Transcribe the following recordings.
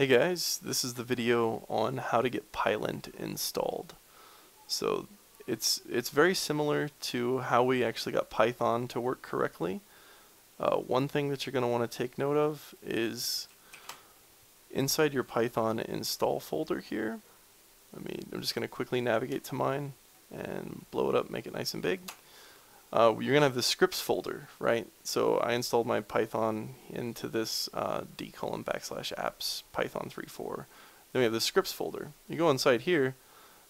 Hey guys, this is the video on how to get Pylint installed. So it's it's very similar to how we actually got Python to work correctly. Uh, one thing that you're going to want to take note of is inside your Python install folder here. I mean, I'm just going to quickly navigate to mine and blow it up, make it nice and big uh, you're going to have the scripts folder, right? So I installed my Python into this uh, d colon backslash apps python 3.4. Then we have the scripts folder. You go inside here,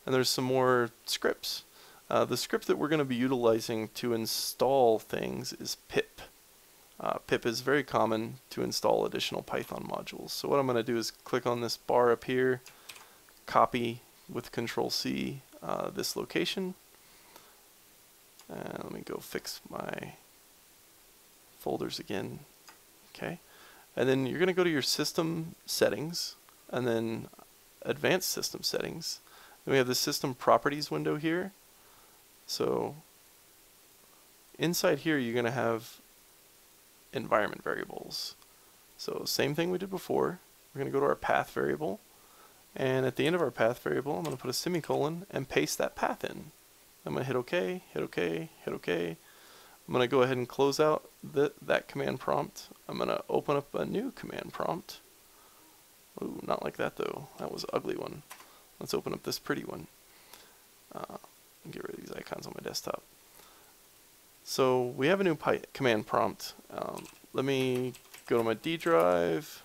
and there's some more scripts. Uh, the script that we're going to be utilizing to install things is pip. Uh, pip is very common to install additional Python modules. So what I'm going to do is click on this bar up here, copy with Control C uh, this location, and let me go fix my folders again. Okay. And then you're going to go to your system settings and then advanced system settings. Then we have the system properties window here. So inside here you're going to have environment variables. So same thing we did before. We're going to go to our path variable. And at the end of our path variable, I'm going to put a semicolon and paste that path in. I'm going to hit OK, hit OK, hit OK. I'm going to go ahead and close out the, that command prompt. I'm going to open up a new command prompt. Ooh, not like that though. That was ugly one. Let's open up this pretty one. Uh, get rid of these icons on my desktop. So we have a new command prompt. Um, let me go to my D drive,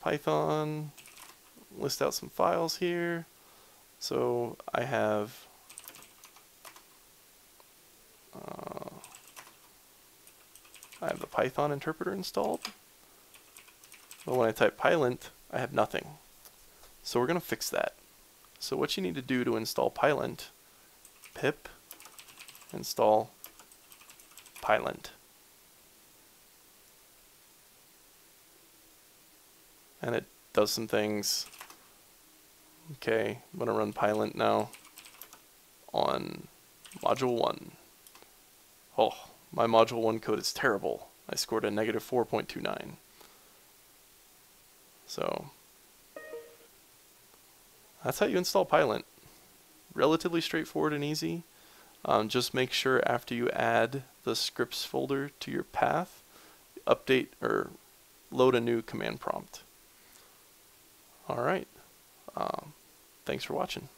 Python, list out some files here. So I have I have the Python interpreter installed. But when I type Pylint, I have nothing. So we're going to fix that. So what you need to do to install Pylint, pip install Pylint. And it does some things. Okay, I'm going to run Pylint now on module 1. Oh, my module 1 code is terrible. I scored a negative 4.29. So, that's how you install Pylint. Relatively straightforward and easy. Um, just make sure after you add the scripts folder to your path, update or load a new command prompt. Alright, um, thanks for watching.